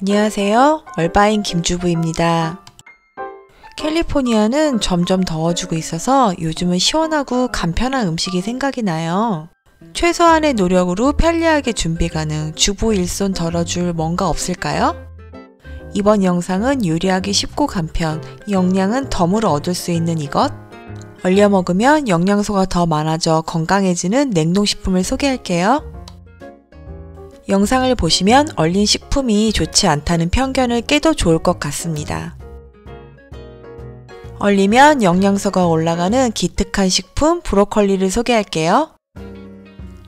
안녕하세요. 얼바인 김주부입니다. 캘리포니아는 점점 더워지고 있어서 요즘은 시원하고 간편한 음식이 생각이 나요. 최소한의 노력으로 편리하게 준비 가능, 주부 일손 덜어줄 뭔가 없을까요? 이번 영상은 요리하기 쉽고 간편, 영양은 덤으로 얻을 수 있는 이것, 얼려 먹으면 영양소가 더 많아져 건강해지는 냉동식품을 소개할게요. 영상을 보시면 얼린 식품이 좋지 않다는 편견을 깨도 좋을 것 같습니다. 얼리면 영양소가 올라가는 기특한 식품 브로콜리를 소개할게요.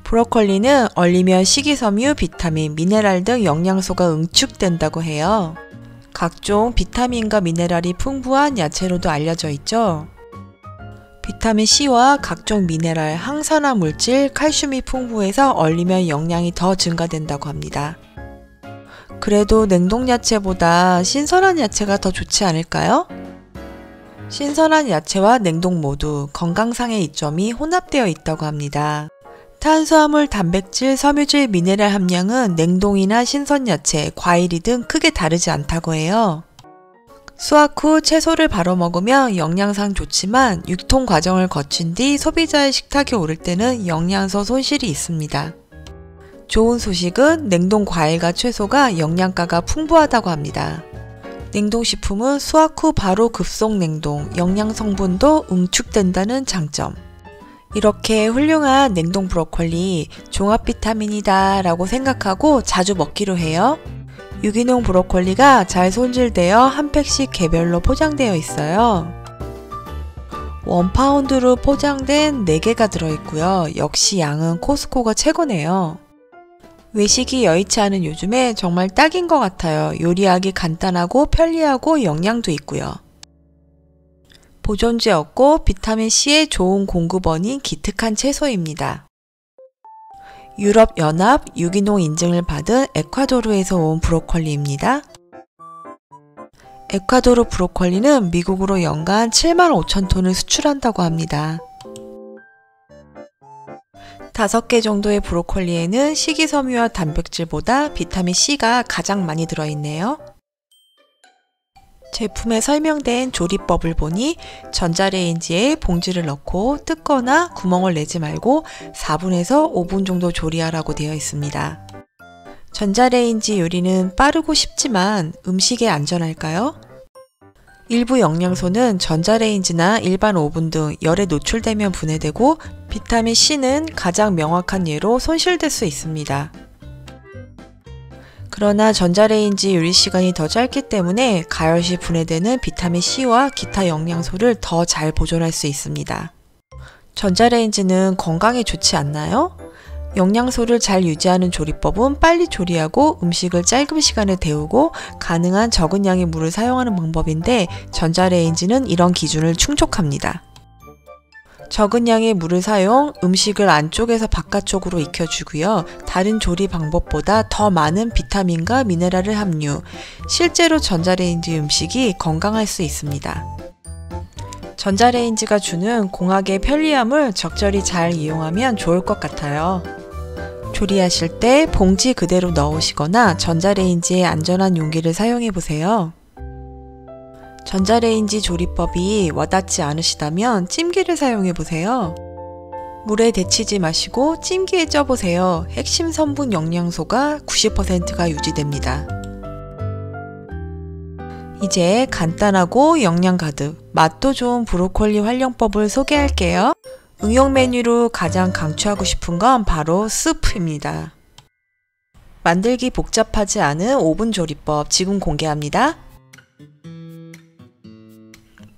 브로콜리는 얼리면 식이섬유, 비타민, 미네랄 등 영양소가 응축된다고 해요. 각종 비타민과 미네랄이 풍부한 야채로도 알려져 있죠. 비타민C와 각종 미네랄, 항산화 물질, 칼슘이 풍부해서 얼리면 영양이 더 증가된다고 합니다. 그래도 냉동 야채보다 신선한 야채가 더 좋지 않을까요? 신선한 야채와 냉동 모두 건강상의 이점이 혼합되어 있다고 합니다. 탄수화물, 단백질, 섬유질, 미네랄 함량은 냉동이나 신선 야채, 과일이 등 크게 다르지 않다고 해요. 수확 후 채소를 바로 먹으면 영양상 좋지만 유통 과정을 거친 뒤 소비자의 식탁에 오를 때는 영양소 손실이 있습니다. 좋은 소식은 냉동 과일과 채소가 영양가가 풍부하다고 합니다. 냉동식품은 수확 후 바로 급속 냉동, 영양 성분도 응축된다는 장점. 이렇게 훌륭한 냉동 브로콜리 종합 비타민이다 라고 생각하고 자주 먹기로 해요. 유기농 브로콜리가 잘 손질되어 한 팩씩 개별로 포장되어 있어요. 원파운드로 포장된 4개가 들어있고요. 역시 양은 코스코가 최고네요. 외식이 여의치 않은 요즘에 정말 딱인 것 같아요. 요리하기 간단하고 편리하고 영양도 있고요. 보존제 없고 비타민C의 좋은 공급원인 기특한 채소입니다. 유럽연합 유기농 인증을 받은 에콰도르에서 온 브로콜리입니다. 에콰도르 브로콜리는 미국으로 연간 7만 5천 톤을 수출한다고 합니다. 5개 정도의 브로콜리에는 식이섬유와 단백질보다 비타민C가 가장 많이 들어있네요. 제품에 설명된 조리법을 보니 전자레인지에 봉지를 넣고 뜯거나 구멍을 내지 말고 4분에서 5분 정도 조리하라고 되어 있습니다. 전자레인지 요리는 빠르고 쉽지만 음식에 안전할까요? 일부 영양소는 전자레인지나 일반 오븐 등 열에 노출되면 분해되고 비타민 C는 가장 명확한 예로 손실될 수 있습니다. 그러나 전자레인지 요리 시간이 더 짧기 때문에 가열 시 분해되는 비타민C와 기타 영양소를 더 잘 보존할 수 있습니다. 전자레인지는 건강에 좋지 않나요? 영양소를 잘 유지하는 조리법은 빨리 조리하고 음식을 짧은 시간에 데우고 가능한 적은 양의 물을 사용하는 방법인데 전자레인지는 이런 기준을 충족합니다. 적은 양의 물을 사용, 음식을 안쪽에서 바깥쪽으로 익혀주고요. 다른 조리 방법보다 더 많은 비타민과 미네랄을 함유. 실제로 전자레인지 음식이 건강할 수 있습니다. 전자레인지가 주는 공학의 편리함을 적절히 잘 이용하면 좋을 것 같아요. 조리하실 때 봉지 그대로 넣으시거나 전자레인지에 안전한 용기를 사용해 보세요. 전자레인지 조리법이 와닿지 않으시다면 찜기를 사용해 보세요. 물에 데치지 마시고 찜기에 쪄보세요. 핵심 성분 영양소가 90%가 유지됩니다. 이제 간단하고 영양 가득, 맛도 좋은 브로콜리 활용법을 소개할게요. 응용 메뉴로 가장 강추하고 싶은 건 바로 스프입니다. 만들기 복잡하지 않은 오븐 조리법 지금 공개합니다.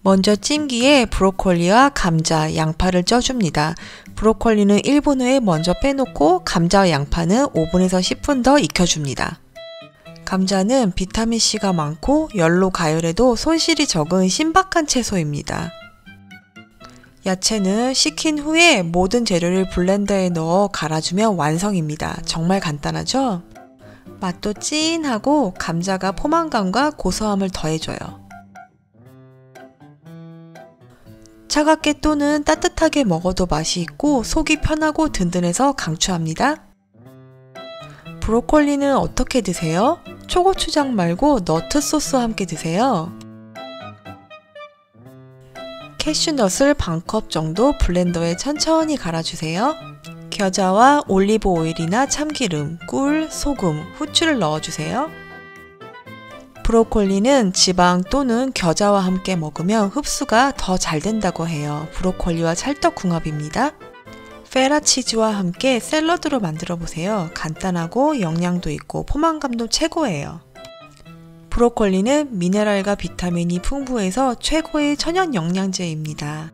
먼저 찜기에 브로콜리와 감자, 양파를 쪄줍니다. 브로콜리는 1분 후에 먼저 빼놓고 감자와 양파는 5분에서 10분 더 익혀줍니다. 감자는 비타민C가 많고 열로 가열해도 손실이 적은 신박한 채소입니다. 야채는 식힌 후에 모든 재료를 블렌더에 넣어 갈아주면 완성입니다. 정말 간단하죠? 맛도 찐하고 감자가 포만감과 고소함을 더해줘요. 차갑게 또는 따뜻하게 먹어도 맛이 있고 속이 편하고 든든해서 강추합니다. 브로콜리는 어떻게 드세요? 초고추장 말고 너트 소스와 함께 드세요. 캐슈넛을 반컵 정도 블렌더에 천천히 갈아주세요. 겨자와 올리브 오일이나 참기름, 꿀, 소금, 후추를 넣어주세요. 브로콜리는 지방 또는 겨자와 함께 먹으면 흡수가 더 잘 된다고 해요. 브로콜리와 찰떡궁합입니다. 페타치즈와 함께 샐러드로 만들어 보세요. 간단하고 영양도 있고 포만감도 최고예요. 브로콜리는 미네랄과 비타민이 풍부해서 최고의 천연 영양제입니다.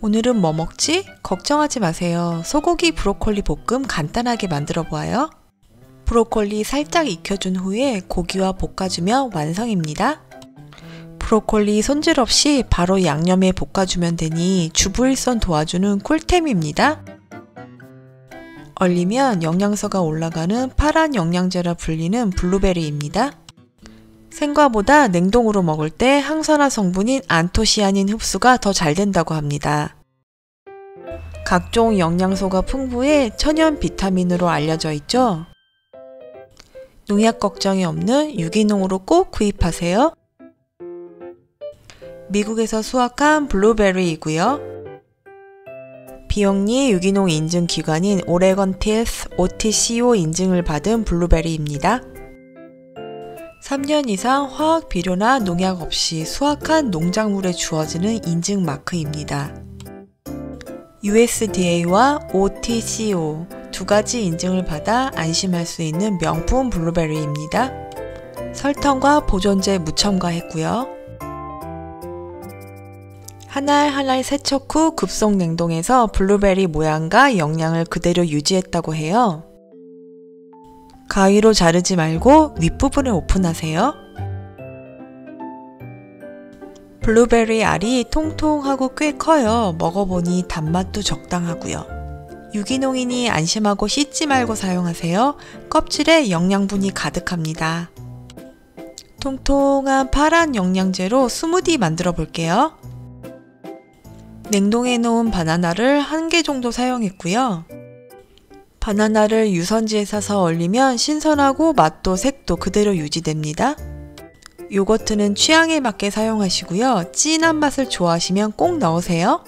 오늘은 뭐 먹지? 걱정하지 마세요. 소고기 브로콜리 볶음 간단하게 만들어 보아요. 브로콜리 살짝 익혀준 후에 고기와 볶아주면 완성입니다. 브로콜리 손질 없이 바로 양념에 볶아주면 되니 주부일손 도와주는 꿀템입니다. 얼리면 영양소가 올라가는 파란 영양제라 불리는 블루베리입니다. 생과보다 냉동으로 먹을 때 항산화 성분인 안토시아닌 흡수가 더 잘 된다고 합니다. 각종 영양소가 풍부해 천연 비타민으로 알려져 있죠. 농약 걱정이 없는 유기농으로 꼭 구입하세요. 미국에서 수확한 블루베리이고요. 비영리 유기농 인증 기관인 Oregon Tilth OTCO 인증을 받은 블루베리입니다. 3년 이상 화학 비료나 농약 없이 수확한 농작물에 주어지는 인증 마크입니다. USDA와 OTCO 두 가지 인증을 받아 안심할 수 있는 명품 블루베리입니다. 설탕과 보존제 무첨가했고요. 한 알 한 알 세척 후 급속 냉동해서 블루베리 모양과 영양을 그대로 유지했다고 해요. 가위로 자르지 말고 윗부분을 오픈하세요. 블루베리 알이 통통하고 꽤 커요. 먹어보니 단맛도 적당하고요. 유기농이니 안심하고 씻지 말고 사용하세요. 껍질에 영양분이 가득합니다. 통통한 파란 영양제로 스무디 만들어 볼게요. 냉동해 놓은 바나나를 한 개 정도 사용했고요. 바나나를 유선지에 싸서 얼리면 신선하고 맛도 색도 그대로 유지됩니다. 요거트는 취향에 맞게 사용하시고요. 진한 맛을 좋아하시면 꼭 넣으세요.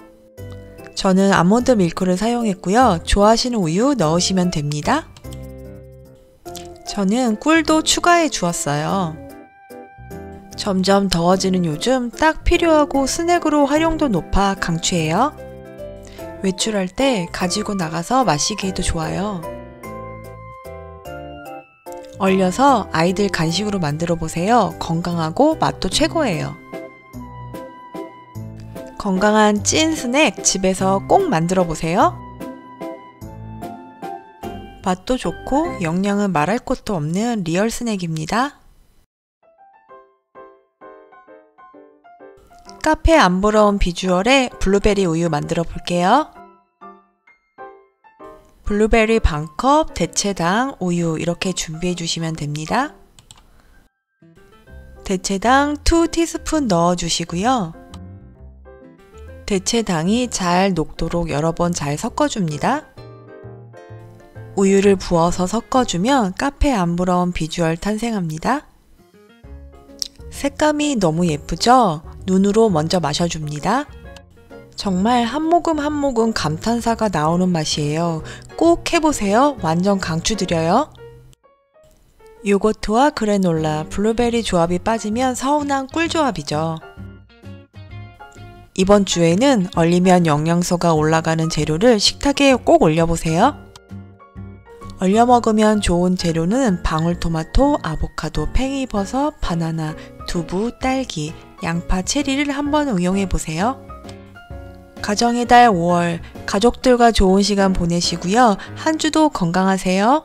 저는 아몬드 밀크를 사용했고요. 좋아하시는 우유 넣으시면 됩니다. 저는 꿀도 추가해 주었어요. 점점 더워지는 요즘 딱 필요하고 스낵으로 활용도 높아 강추해요. 외출할 때 가지고 나가서 마시기에도 좋아요. 얼려서 아이들 간식으로 만들어 보세요. 건강하고 맛도 최고예요. 건강한 찐 스낵 집에서 꼭 만들어 보세요. 맛도 좋고 영양은 말할 것도 없는 리얼 스낵입니다. 카페 안 부러운 비주얼의 블루베리 우유 만들어 볼게요. 블루베리 반컵, 대체당, 우유 이렇게 준비해 주시면 됩니다. 대체당 2티스푼 넣어 주시고요. 대체당이 잘 녹도록 여러 번 잘 섞어줍니다. 우유를 부어서 섞어주면 카페 안 부러운 비주얼 탄생합니다. 색감이 너무 예쁘죠? 눈으로 먼저 마셔줍니다. 정말 한 모금 한 모금 감탄사가 나오는 맛이에요. 꼭 해보세요. 완전 강추드려요. 요거트와 그래놀라, 블루베리 조합이 빠지면 서운한 꿀 조합이죠. 이번 주에는 얼리면 영양소가 올라가는 재료를 식탁에 꼭 올려보세요. 얼려 먹으면 좋은 재료는 방울토마토, 아보카도, 팽이버섯, 바나나, 두부, 딸기, 양파, 체리를 한번 응용해 보세요. 가정의 달 5월 가족들과 좋은 시간 보내시고요. 한 주도 건강하세요.